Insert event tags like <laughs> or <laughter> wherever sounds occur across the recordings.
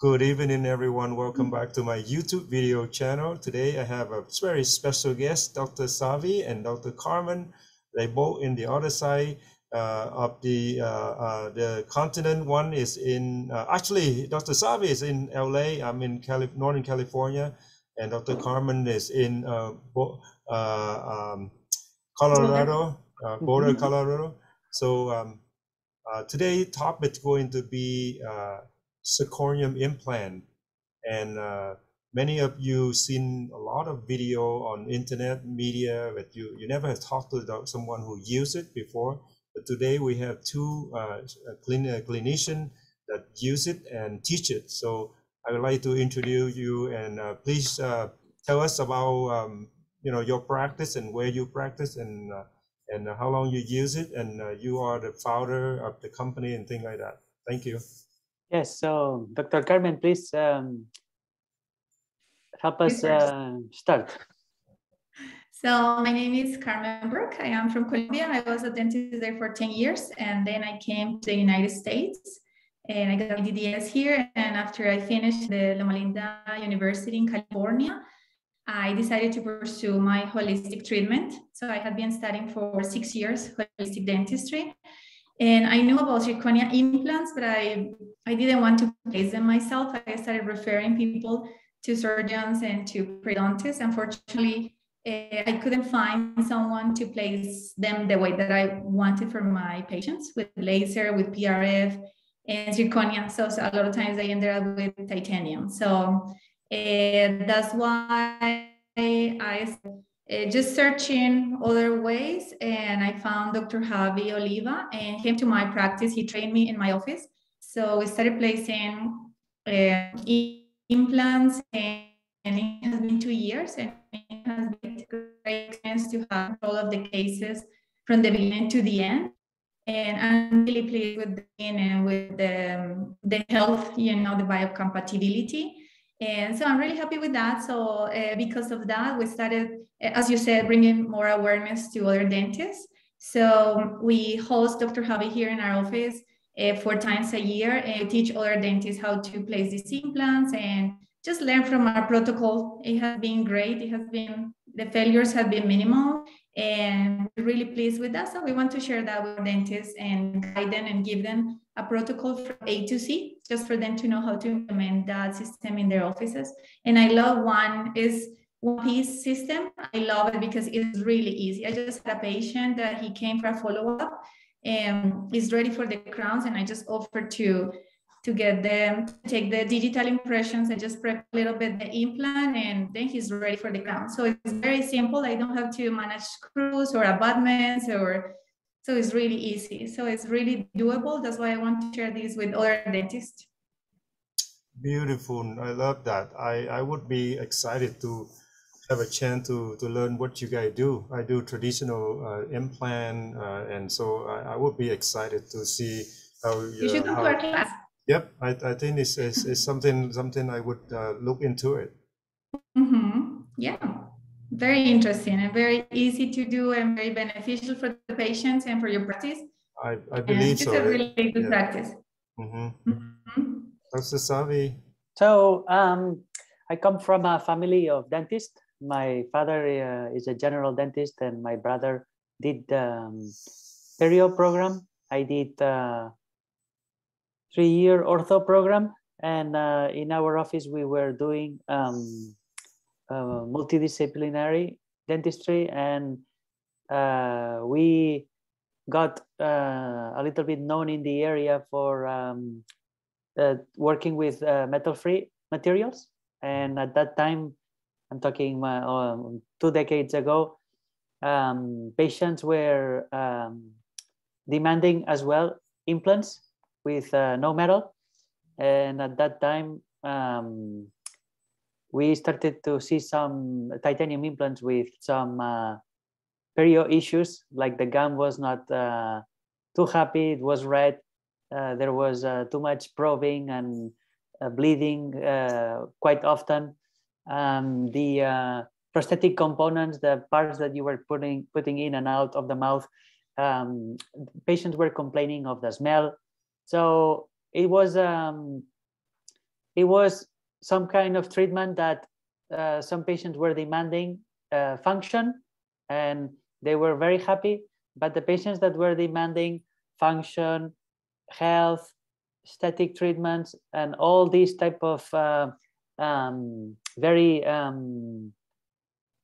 Good evening, everyone. Welcome back to my YouTube video channel. Today, I have a very special guest, Dr. Xavi and Dr. Carmen. They both in the other side uh, of the uh, uh, the continent. One is in uh, actually, Dr. Xavi is in LA. I'm in Cali Northern California, and Dr. Carmen is in uh, uh, um, Colorado, border mm-hmm. Colorado. So um, today, topic is going to be zirconium implant. And uh, many of you seen a lot of video on internet media, but you, you never have talked to someone who used it before. But today we have two uh, clin- clinicians that use it and teach it. So I would like to introduce you and uh, please uh, tell us about um, you know your practice and where you practice and uh, and how long you use it and uh, you are the founder of the company and things like that. Thank you. Yes, so Dr. Carmen, please um, help us uh, start. So my name is Carmen Burke. I am from Colombia. I was a dentist there for 10 years and then I came to the United States and I got my DDS here. And after I finished the Loma Linda University in California, I decided to pursue my holistic treatment. So I had been studying for six years holistic dentistry. And I knew about zirconia implants, but I, I didn't want to place them myself. I started referring people to surgeons and to periodontists. Unfortunately, uh, I couldn't find someone to place them the way that I wanted for my patients with laser, with PRF, and zirconia. So, so a lot of times I ended up with titanium. So uh, that's why I uh, just searching other ways and I found Dr. Javi Oliva and came to my practice. He trained me in my office. So we started placing uh, implants and, and, it has been two years and it has been great experience to have all of the cases from the beginning to the end. And I'm really pleased with the and with the, the health, you know, the biocompatibility. And so I'm really happy with that. So uh, because of that, we started as you said, bringing more awareness to other dentists. So we host Dr. Javi here in our office uh, four times a year and teach other dentists how to place these implants and just learn from our protocol. It has been great. It has been, the failures have been minimal and we're really pleased with that. So we want to share that with dentists and guide them and give them a protocol from A to C, just for them to know how to implement that system in their offices. And I love one is one piece system. I love it because it's really easy. I just had a patient that he came for a follow up and is ready for the crowns, and I just offered to to get them take the digital impressions. And just prep a little bit the implant and then he's ready for the crown so it's very simple. I don't have to manage screws or abutments or so it's really easy. So it's really doable. That's why i want to share this with other dentists. Beautiful. I love that. I i would be excited to have a chance to to learn what you guys do. I do traditional uh, implant, uh, and so I, I would be excited to see how you should come to our class. Yep, I, I think it's, it's, it's something something I would uh, look into it. Mm-hmm. Yeah, very interesting and very easy to do and very beneficial for the patients and for your practice. I, I believe and so. It's a really good yeah. practice. Mm-hmm. Mm-hmm. Dr. Xavi. So um, I come from a family of dentists my father uh, is a general dentist and my brother did um, perio program. I did uh, three year ortho program and uh, in our office we were doing um, uh, multidisciplinary dentistry and uh, we got uh, a little bit known in the area for um, working with metal free materials. And at that time I'm talking uh, two decades ago, um, patients were um, demanding as well implants with uh, no metal. And at that time, um, we started to see some titanium implants with some uh, issues, like the gum was not uh, too happy, it was red, uh, there was uh, too much probing and uh, bleeding quite often um, the prosthetic components, the parts that you were putting putting in and out of the mouth, um, patients were complaining of the smell. So it was um, it was some kind of treatment that uh, some patients were demanding uh, function and they were very happy. But the patients that were demanding function, health, static treatments, and all these type of uh, um, very um,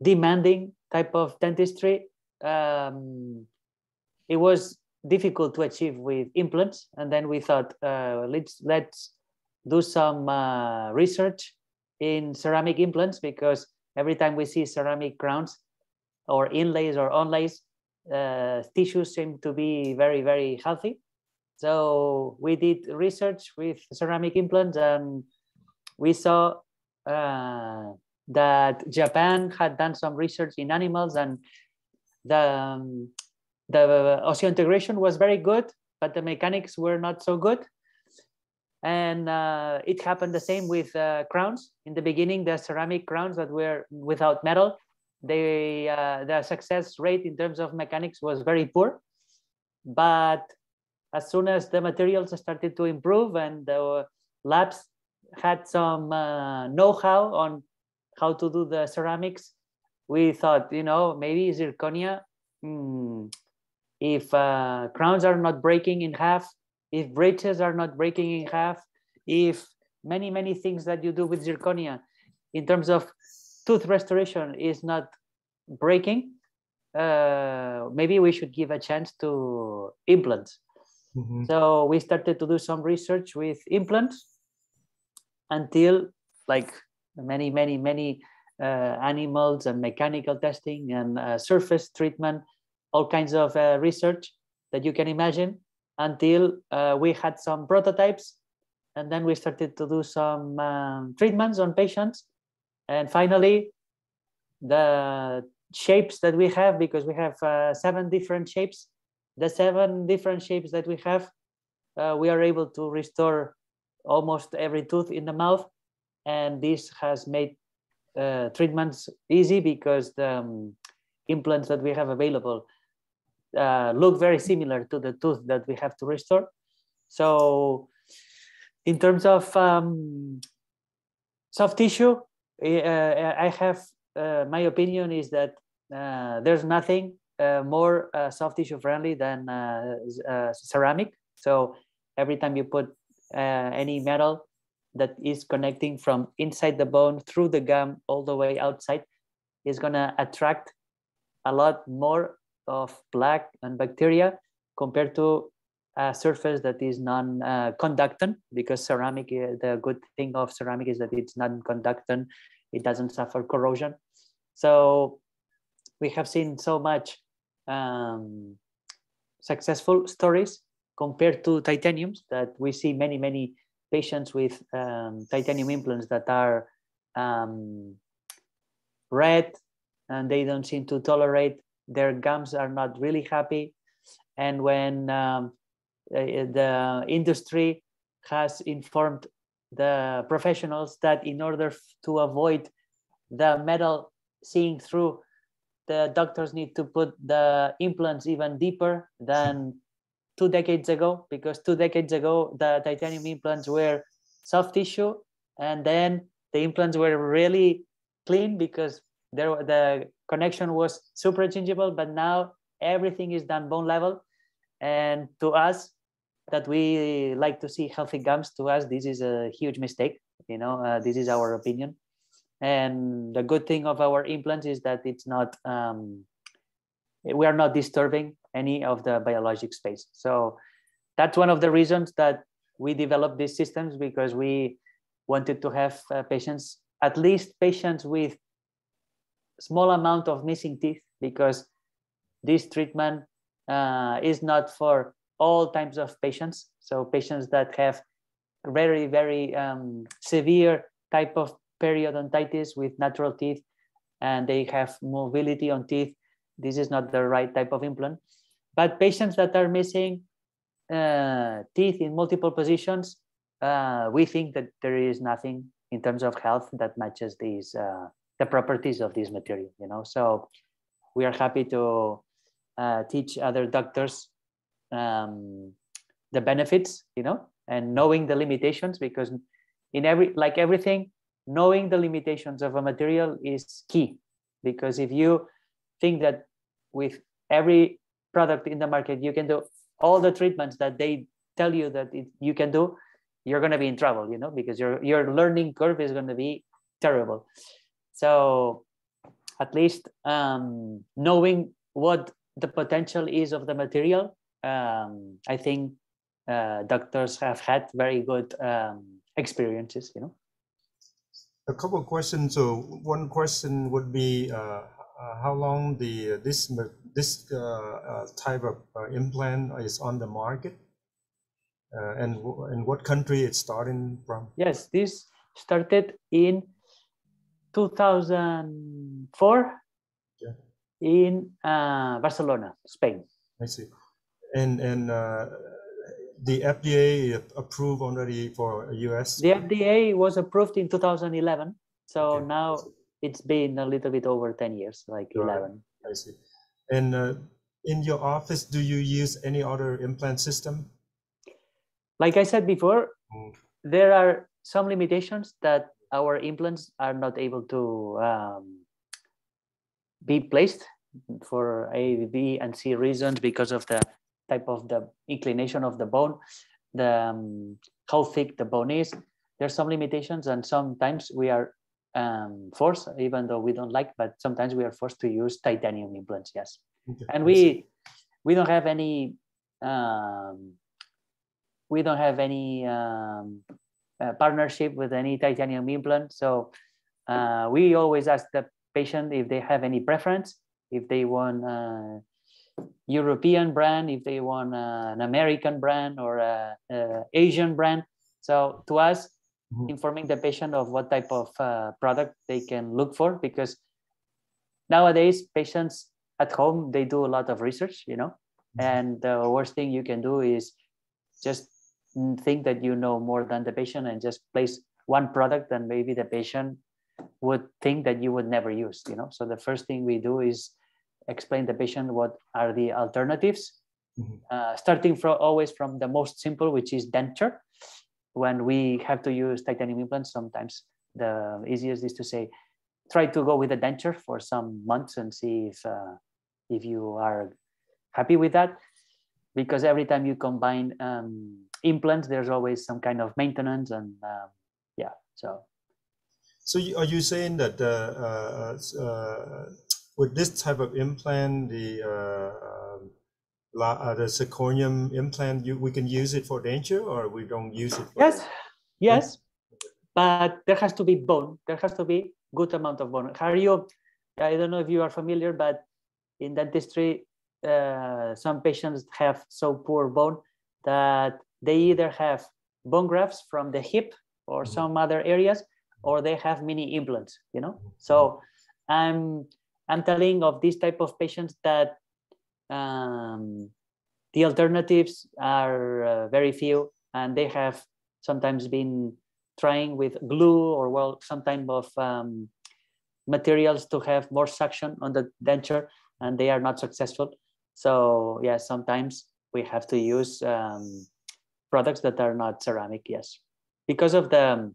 demanding type of dentistry, um, it was difficult to achieve with implants. And then we thought, uh, let's let's do some uh, research in ceramic implants because every time we see ceramic crowns or inlays or onlays, uh, tissues seem to be very very healthy. So we did research with ceramic implants and we saw uh, that Japan had done some research in animals and the, um, the osseointegration was very good, but the mechanics were not so good. And uh, it happened the same with uh, crowns. In the beginning, the ceramic crowns that were without metal, they, uh, the success rate in terms of mechanics was very poor. But as soon as the materials started to improve and the labs had some uh, know-how on how to do the ceramics, we thought, you know, maybe zirconia, hmm, if uh, crowns are not breaking in half, if bridges are not breaking in half, if many, many things that you do with zirconia in terms of tooth restoration is not breaking, uh, maybe we should give a chance to implants. Mm-hmm. So we started to do some research with implants until like many, many, many uh, animals and mechanical testing and uh, surface treatment, all kinds of uh, research that you can imagine until uh, we had some prototypes. And then we started to do some um, treatments on patients. And finally, the shapes that we have, because we have uh, seven different shapes, the seven different shapes that we have, uh, we are able to restore almost every tooth in the mouth and this has made uh, treatments easy because the um, implants that we have available uh, look very similar to the tooth that we have to restore. So in terms of um, soft tissue, uh, I have, uh, my opinion is that uh, there's nothing uh, more soft tissue friendly than ceramic. So every time you put any metal that is connecting from inside the bone through the gum all the way outside is going to attract a lot more of plaque and bacteria compared to a surface that is non-conductant because ceramic eh, the good thing of ceramic is that it's non-conductant. It doesn't suffer corrosion. So we have seen so much um, successful stories compared to titaniums that we see many many patients with um, titanium implants that are um, red and they don't seem to tolerate their gums are not really happy. And when um, the industry has informed the professionals that in order to avoid the metal seeing through the doctors need to put the implants even deeper than two decades ago because two decades ago the titanium implants were soft tissue and then the implants were really clean because there the connection was super changeable but now everything is done bone level and to us that we like to see healthy gums to us this is a huge mistake you know uh, this is our opinion and the good thing of our implants is that it's not um, we are not disturbing any of the biologic space. So that's one of the reasons that we developed these systems because we wanted to have uh, patients, at least patients with small amount of missing teeth because this treatment uh, is not for all types of patients. So patients that have very, very um, severe type of periodontitis with natural teeth and they have mobility on teeth, this is not the right type of implant. But patients that are missing uh, teeth in multiple positions, uh, we think that there is nothing in terms of health that matches these uh, the properties of this material. You know, so we are happy to uh, teach other doctors um, the benefits. You know, and knowing the limitations because in every like everything, knowing the limitations of a material is key because if you think that with every product in the market you can do all the treatments that they tell you that it, you can do you're going to be in trouble you know because your your learning curve is going to be terrible so at least um, knowing what the potential is of the material um, i think uh, doctors have had very good um, experiences you know? A couple of questions. So one question would be uh, uh, how long the this this uh, uh, type of implant is on the market? And in what country it's starting from? Yes this started in 2004 yeah. in barcelona spain i see and and the FDA approved already for US? The FDA was approved in 2011. So okay. now it's been a little bit over 10 years, like right. 11. I see. And uh, in your office, do you use any other implant system? Like I said before, mm. there are some limitations that our implants are not able to um, be placed for A, B, and C reasons because of the type of the inclination of the bone, the um, how thick the bone is. There's some limitations, and sometimes we are um, forced, even though we don't like, but sometimes we are forced to use titanium implants. Yes, okay. and we we don't have any um, we don't have any um, uh, partnership with any titanium implant. So uh, we always ask the patient if they have any preference, if they want. Uh, European brand, if they want uh, an American brand or a, a Asian brand. So to us, mm-hmm. informing the patient of what type of uh, product they can look for, because nowadays patients at home they do a lot of research, you know, mm-hmm. and the worst thing you can do is just think that you know more than the patient and just place one product and maybe the patient would think that you would never use you know so the first thing we do is explain the patient what are the alternatives, mm-hmm. uh, starting from always from the most simple, which is denture. When we have to use titanium implants, sometimes the easiest is to say, try to go with a denture for some months and see if uh, if you are happy with that. Because every time you combine um, implants, there's always some kind of maintenance and um, yeah, so. So are you saying that uh, uh, with this type of implant, the uh, um, uh, the zirconium implant, you, we can use it for denture or we don't use it? yes, yes, but there has to be bone. There has to be good amount of bone. Are you? I don't know if you are familiar, but in dentistry, uh, some patients have so poor bone that they either have bone grafts from the hip or mm -hmm. some other areas, or they have mini implants. You know, so I'm I'm telling of this type of patients that um, the alternatives are uh, very few and they have sometimes been trying with glue or well some type of um, materials to have more suction on the denture and they are not successful so yeah sometimes we have to use um, products that are not ceramic yes. Because of the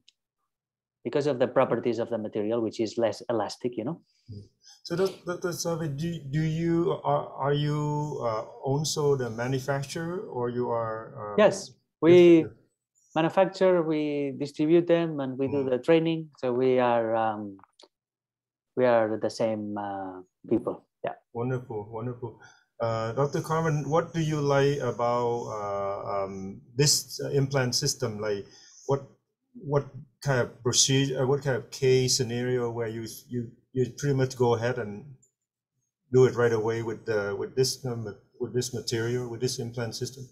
because of the properties of the material which is less elastic you know? Mm. So that's uh, do, do you are, are you uh, also the manufacturer or you are um, yes we manufacture we distribute them and we do mm. the training. So we are um, we are the same uh, people yeah. Wonderful wonderful uh, Dr. Carmen, what do you like about uh, um, this implant system? Like, what what kind of procedure, uh, what kind of case scenario where you you you pretty much go ahead and do it right away with with this um, with this material with this implant system?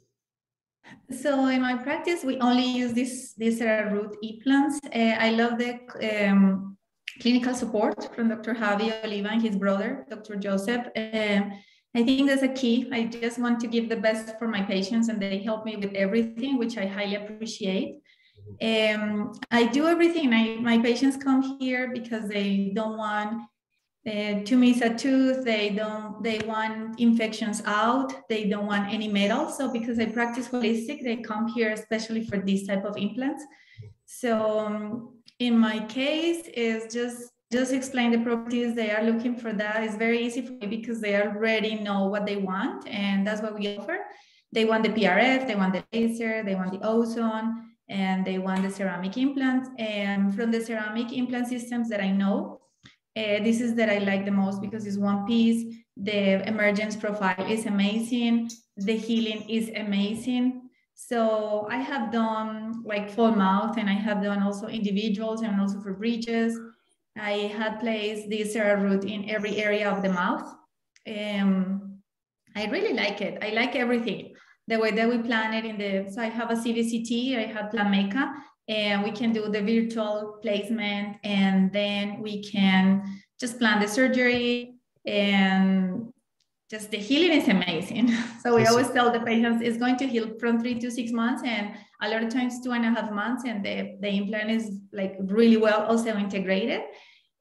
So in my practice, we only use this these root implants. Uh, I love the um, clinical support from Dr. Javi Oliva and his brother, Dr. Joseph. Um, I think that's a key. I just want to give the best for my patients, and they help me with everything, which I highly appreciate. Um, I do everything. I, my patients come here because they don't want uh, to miss a tooth. They don't. They want infections out. They don't want any metal. So because I practice holistic, they come here especially for this type of implants. So um, in my case, is just just explain the properties they are looking for. That is very easy for me because they already know what they want, and that's what we offer. They want the PRF, they want the laser, they want the ozone, and they want the ceramic implants. And from the ceramic implant systems that I know, uh, this is that I like the most because it's one piece. The emergence profile is amazing. The healing is amazing. So I have done like full mouth and I have done also individuals and also for bridges. I had placed the CeraRoot in every area of the mouth. Um, I really like it. I like everything. The way that we plan it in the, so I have a CBCT, I have Planmeca, and we can do the virtual placement and then we can just plan the surgery and just the healing is amazing. <laughs> So we always tell the patients it's going to heal from three to six months and a lot of times two and a half months and the, the implant is like really well also integrated.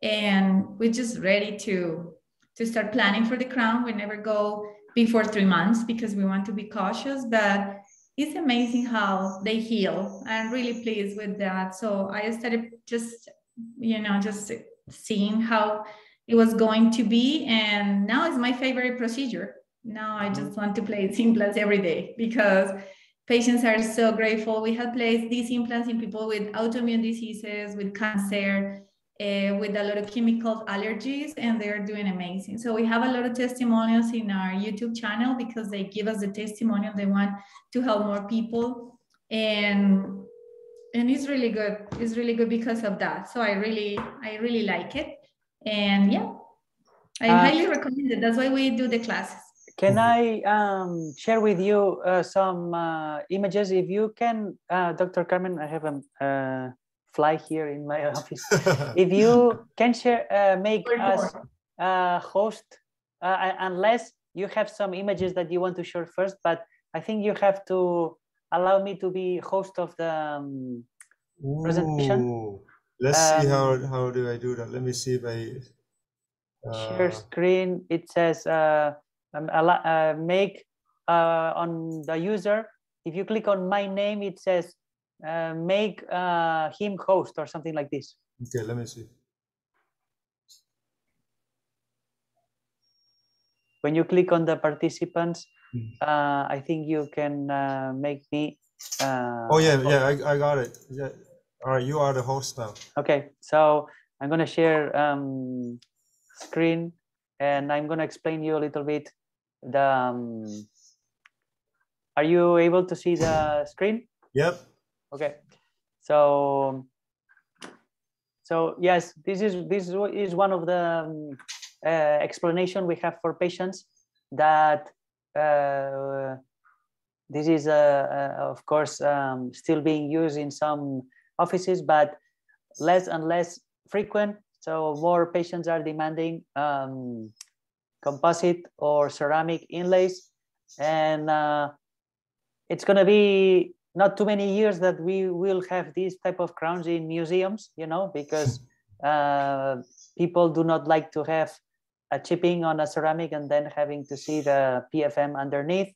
And we're just ready to, to start planning for the crown. We never go before three months because we want to be cautious, but it's amazing how they heal. I'm really pleased with that. So I started just, you know, just seeing how it was going to be. And now it's my favorite procedure. Now I just want to place implants every day because patients are so grateful. We have placed these implants in people with autoimmune diseases, with cancer, uh, with a lot of chemical allergies, and they're doing amazing. So we have a lot of testimonials in our YouTube channel because they give us the testimonial. They want to help more people. And and it's really good. It's really good because of that. So I really, I really like it. And yeah, I uh, highly recommend it. That's why we do the classes. Can I um, share with you uh, some uh, images? If you can, uh, Dr. Carmen, I have a uh, fly here in my <laughs> office. <laughs> if you can share, uh, make us a host, unless you have some images that you want to share first, but I think you have to allow me to be host of the um, presentation. Let's um, see how how do I do that. Let me see if I uh, share screen. It says uh, um, uh, make uh, on the user. If you click on my name, it says uh, make uh, him host or something like this. Okay, let me see. When you click on the participants, hmm. I think you can make me. oh yeah, yeah, I, I got it. Yeah. All right, you are the host now. Okay, so I'm gonna share um, screen and I'm gonna explain you a little bit the, um, are you able to see the screen? Yep. Okay, so, so yes, this is, this is one of the um, uh, explanation we have for patients that uh, this is, uh, uh of course, um, still being used in some offices, but less and less frequent. So more patients are demanding um, composite or ceramic inlays. And uh, it's going to be not too many years that we will have these type of crowns in museums, you know, because <laughs> uh, people do not like to have a chipping on a ceramic and then having to see the PFM underneath.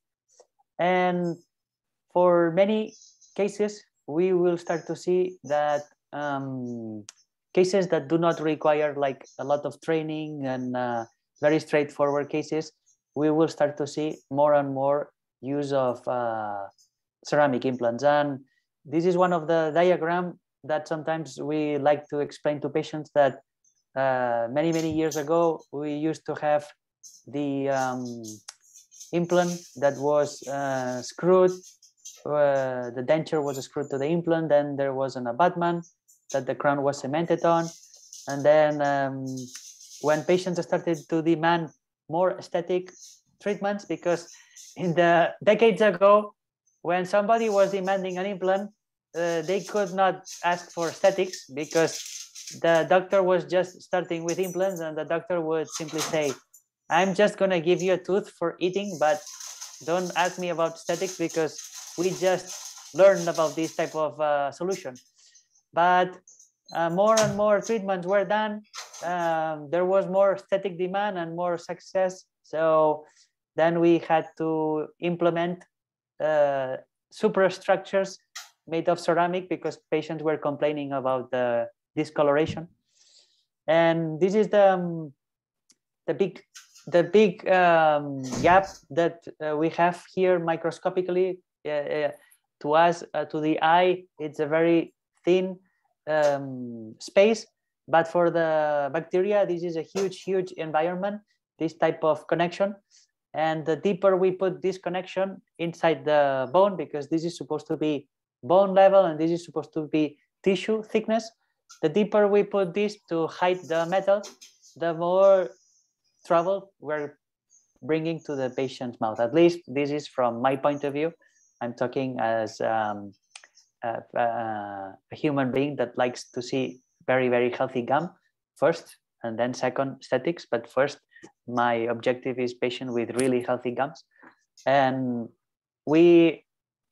And for many cases, we will start to see that um, cases that do not require like a lot of training and uh, very straightforward cases, we will start to see more and more use of uh, ceramic implants. And this is one of the diagram that sometimes we like to explain to patients that uh, many, many years ago, we used to have the um, implant that was uh, screwed uh, the denture was screwed to the implant. Then there was an abutment that the crown was cemented on. And then um, when patients started to demand more aesthetic treatments, because in the decades ago, when somebody was demanding an implant, uh, they could not ask for aesthetics because the doctor was just starting with implants and the doctor would simply say, I'm just going to give you a tooth for eating, but don't ask me about aesthetics because we just learned about this type of uh, solution. But uh, more and more treatments were done. Um, there was more aesthetic demand and more success. So then we had to implement uh, superstructures made of ceramic because patients were complaining about the discoloration. And this is the, um, the big, the big um, gap that uh, we have here microscopically. Uh, uh to us, uh, to the eye, it's a very thin um, space, but for the bacteria, this is a huge, huge environment, this type of connection. And the deeper we put this connection inside the bone, because this is supposed to be bone level and this is supposed to be tissue thickness, the deeper we put this to hide the metal, the more trouble we're bringing to the patient's mouth. At least this is from my point of view. I'm talking as um, a, a, human being that likes to see very, very healthy gum first, and then second, aesthetics. But first, my objective is patient with really healthy gums. And we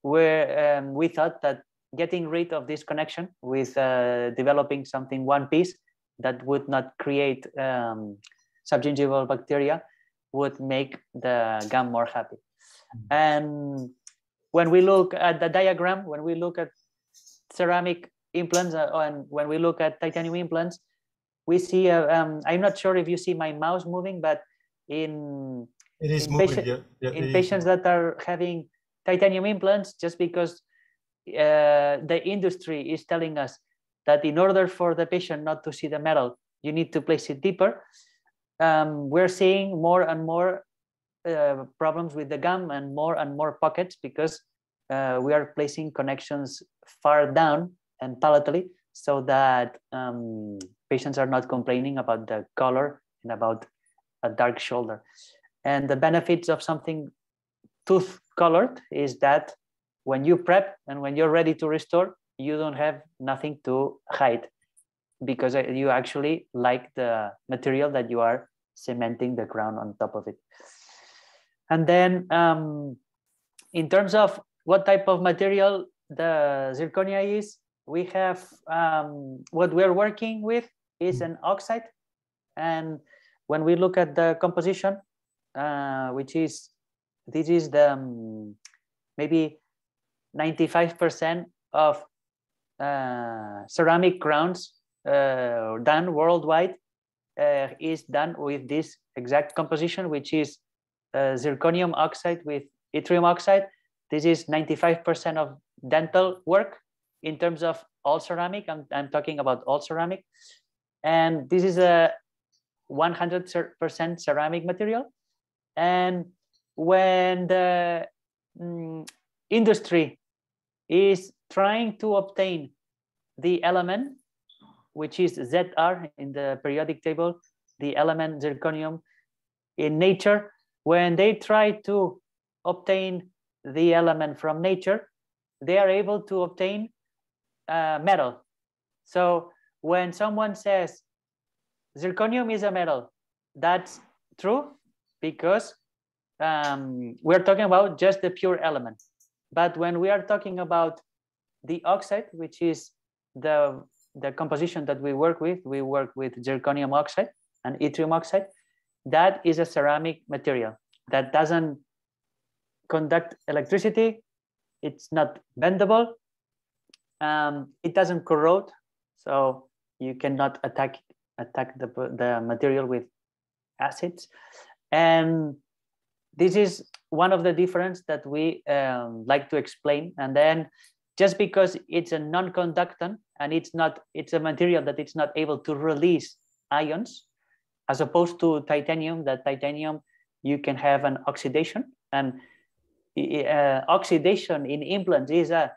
were, um, we thought that getting rid of this connection with uh, developing something one piece that would not create um, subgingival bacteria would make the gum more happy. And when we look at the diagram, when we look at ceramic implants uh, and when we look at titanium implants, we see, uh, um, I'm not sure if you see my mouse moving, but in, it is in, moving, patient, yeah. Yeah, in patients that are having titanium implants, just because uh, the industry is telling us that in order for the patient not to see the metal, you need to place it deeper. Um, we're seeing more and more uh, problems with the gum and more and more pockets because uh, we are placing connections far down and palatally so that um, patients are not complaining about the color and about a dark shoulder. And the benefits of something tooth colored is that when you prep and when you're ready to restore, you don't have nothing to hide because uh, you actually like the material that you are cementing the ground on top of it. And then um, in terms of what type of material the zirconia is, we have um, what we're working with is an oxide. And when we look at the composition, uh, which is, this is the um, maybe 95% of uh, ceramic grounds uh, done worldwide uh, is done with this exact composition, which is uh, zirconium oxide with yttrium oxide. This is 95% of dental work in terms of all ceramic. I'm, I'm talking about all ceramic. And this is a 100% ceramic material. And when the mm, industry is trying to obtain the element, which is ZR in the periodic table, the element zirconium in nature, when they try to obtain the element from nature, they are able to obtain uh, metal. So when someone says zirconium is a metal, that's true because um, we're talking about just the pure element. But when we are talking about the oxide, which is the, the composition that we work with, we work with zirconium oxide and yttrium oxide. That is a ceramic material that doesn't conduct electricity. It's not bendable. Um, it doesn't corrode, so you cannot attack attack the, the material with acids. And this is one of the difference that we um, like to explain. And then just because it's a non-conductant and it's not, it's a material that it's not able to release ions, as opposed to titanium, that titanium, you can have an oxidation and uh, oxidation in implants is a,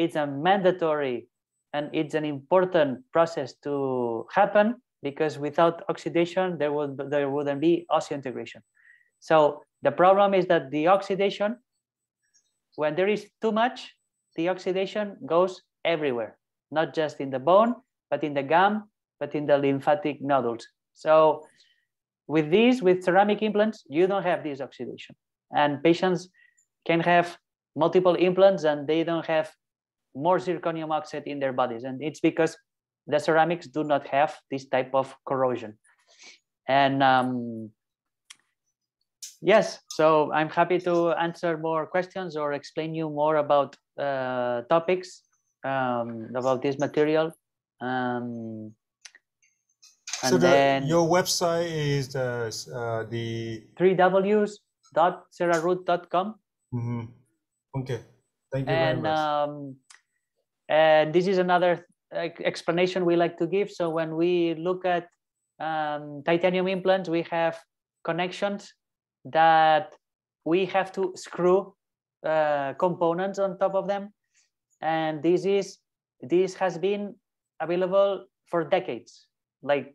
it's a mandatory and it's an important process to happen because without oxidation, there would there wouldn't be osseointegration. So the problem is that the oxidation, when there is too much, the oxidation goes everywhere, not just in the bone, but in the gum, but in the lymphatic nodules. So with these, with ceramic implants, you don't have this oxidation. And patients can have multiple implants and they don't have more zirconium oxide in their bodies. And it's because the ceramics do not have this type of corrosion. And um, yes, so I'm happy to answer more questions or explain you more about uh, topics um, about this material. Um, So the, then your website is the uh, the. three w's.ceraroot.com mhm. Okay, thank you very much. um, and this is another explanation we like to give. So when we look at um, titanium implants, we have connections that we have to screw uh, components on top of them, and this is this has been available for decades, like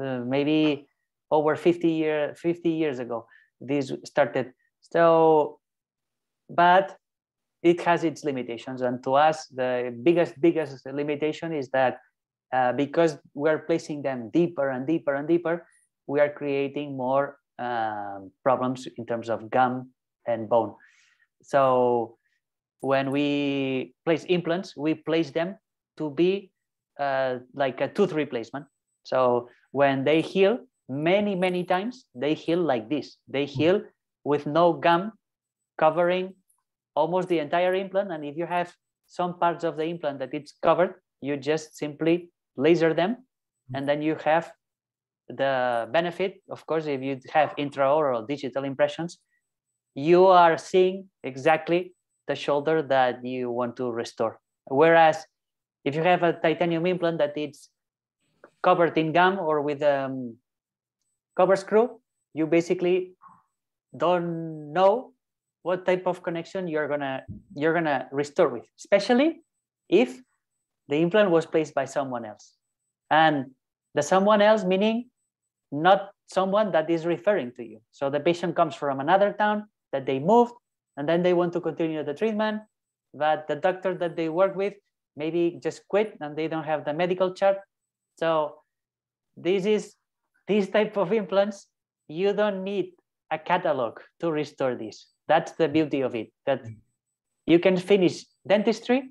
uh, maybe over 50 year 50 years ago. This started. So but it has its limitations. And to us the biggest biggest limitation is that uh, because we're placing them deeper and deeper and deeper we are creating more um, problems in terms of gum and bone. So when we place implants we place them to be uh, like a tooth replacement so when they heal many many times they heal like this. They heal with no gum covering almost the entire implant. And if you have some parts of the implant that it's covered, you just simply laser them. And then you have the benefit, of course, if you have intraoral digital impressions, you are seeing exactly the shoulder that you want to restore. Whereas if you have a titanium implant that it's covered in gum or with a um, cover screw, you basically don't know what type of connection you're gonna you're gonna restore with, especially if the implant was placed by someone else. And the someone else meaning not someone that is referring to you. So the patient comes from another town that they moved and then they want to continue the treatment, but the doctor that they work with maybe just quit and they don't have the medical chart. So this is this type of implants, you don't need a catalog to restore this. That's the beauty of it, that you can finish dentistry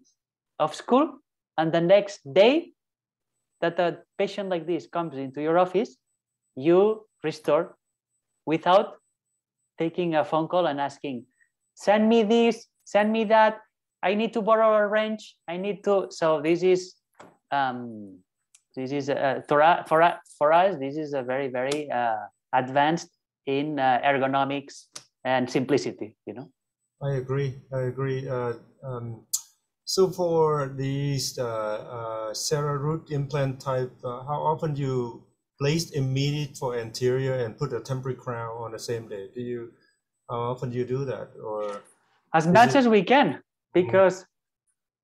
of school and the next day that a patient like this comes into your office, you restore without taking a phone call and asking, send me this, send me that, I need to borrow a wrench, I need to, so this is, um, this is, uh, for, for, for us, this is a very, very uh, advanced in uh, ergonomics and simplicity, you know? I agree. I agree. Uh, um, so for these uh, uh, CeraRoot implant type, uh, how often do you place immediate for anterior and put a temporary crown on the same day? Do you, how often do you do that? Or As much it- as we can, because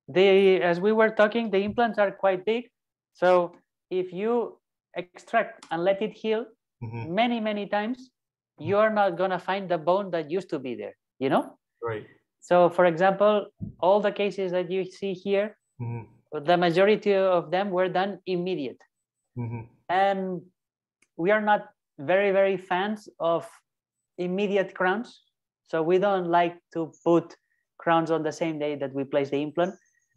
they, as we were talking, the implants are quite big. So if you extract and let it heal Mhm, many, many times, you're not gonna find the bone that used to be there, you know? right. So for example, all the cases that you see here, Mhm, the majority of them were done immediate. mhm, and we are not very very fans of immediate crowns so we don't like to put crowns on the same day that we place the implant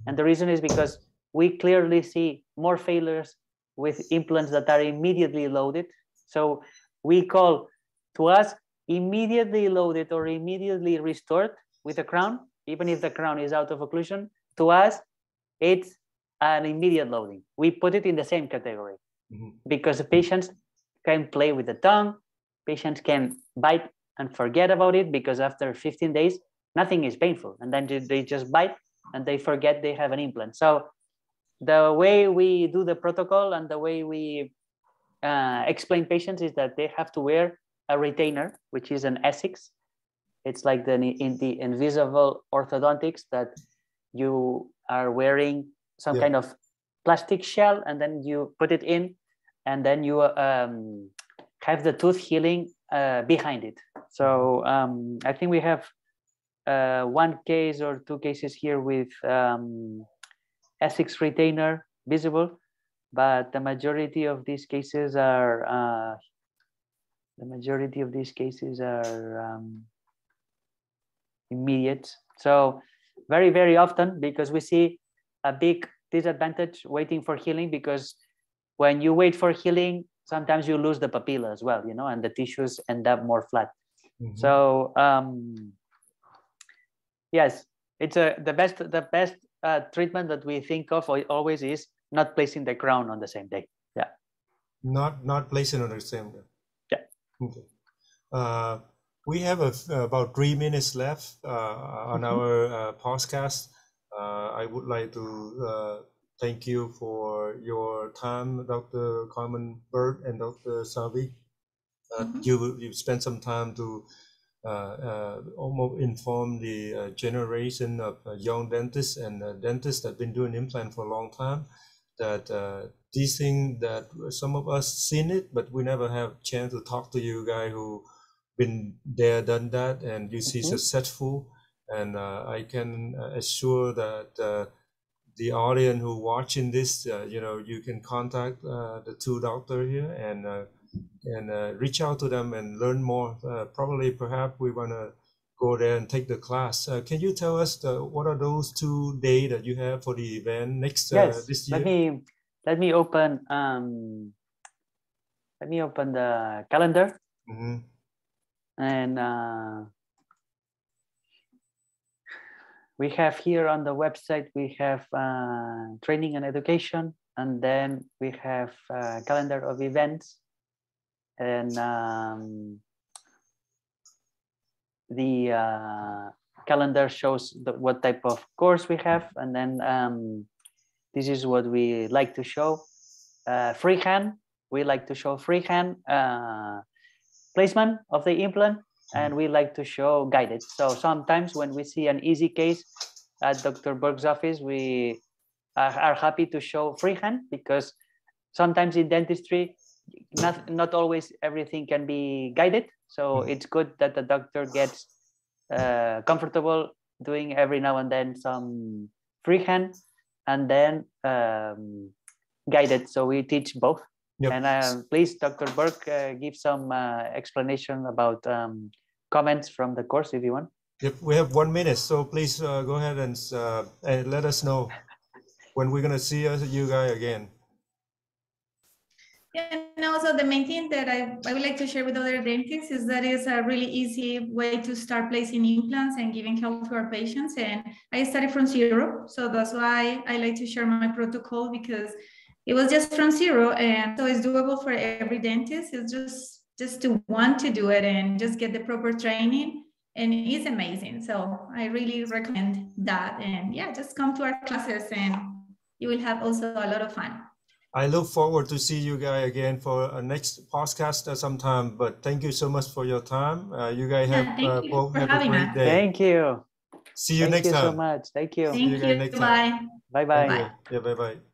and the reason is because we clearly see more failures with implants that are immediately loaded so we call to us immediately loaded or immediately restored with a crown even if the crown is out of occlusion to us it's an immediate loading we put it in the same category mhm. because the patients can play with the tongue, patients can bite and forget about it because after 15 days, nothing is painful. And then they- they just bite and they forget they have an implant. So the way we do the protocol and the way we uh, explain patients is that they have to wear a retainer, which is an Essix. It's like the in the invisible orthodontics that you are wearing some Yeah. kind of plastic shell and then you put it in and then you um, have the tooth healing uh, behind it. So um, I think we have uh, one case or two cases here with um, Essix retainer visible, but the majority of these cases are uh, the majority of these cases are um, immediate. So very very often because we see a big disadvantage waiting for healing because when you wait for healing sometimes you lose the papilla as well you know and the tissues end up more flat Mm-hmm. So um, yes, it's a the best the best uh, treatment that we think of always is not placing the crown on the same day. Yeah. Not not placing on the same day. Okay. Uh, we have a, about three minutes left uh, on mm -hmm. our uh, podcast. Uh, I would like to uh, thank you for your time, Dr. Carmen Burke and Dr. Xavi. Mm -hmm. You you spent some time to almost inform the uh, generation of young dentists and dentists that have been doing implant for a long time that these things that some of us seen it, but we never have chance to talk to you guy who been there, done that, and you see mm-hmm. successful. And uh, I can uh, assure that uh, the audience who watching this, uh, you know, you can contact uh, the two doctor here and uh, and reach out to them and learn more. probably, perhaps we wanna go there and take the class. can you tell us the, what are those two days that you have for the event next yes, this year? Let me let me open um, let me open the calendar. Mm-hmm and uh, we have here on the website we have uh, training and education and then we have a calendar of events and um, the uh, calendar shows the, what type of course we have and then um, this is what we like to show uh, freehand we like to show freehand uh, placement of the implant and we like to show guided. So sometimes when we see an easy case at Dr. Burke's office, we are happy to show freehand because sometimes in dentistry, not, not always everything can be guided. So mm-hmm. it's good that the doctor gets uh, comfortable doing every now and then some freehand and then um, guided. So we teach both. Yep. And uh, please, Dr. Burke, uh, give some uh, explanation about um, comments from the course if you want. Yep, we have one minute, so please uh, go ahead and, uh, and let us know when we're gonna see us, you guys again. Yeah, and also the main thing that I, I would like to share with other dentists is that it's a really easy way to start placing implants and giving help to our patients. And I started from zero, so that's why I like to share my protocol because it was just from zero and so it's doable for every dentist. It's just just to want to do it and just get the proper training and it's amazing. So i really recommend that. And yeah just come to our classes and you will have also a lot of fun i look forward to see you guys again for a next podcast sometime but thank you so much for your time. Uh, you guys have yeah, uh, both have a great day. Thank you. See you thank next you time. Thank you. So much thank you thank you, you. bye bye bye yeah bye bye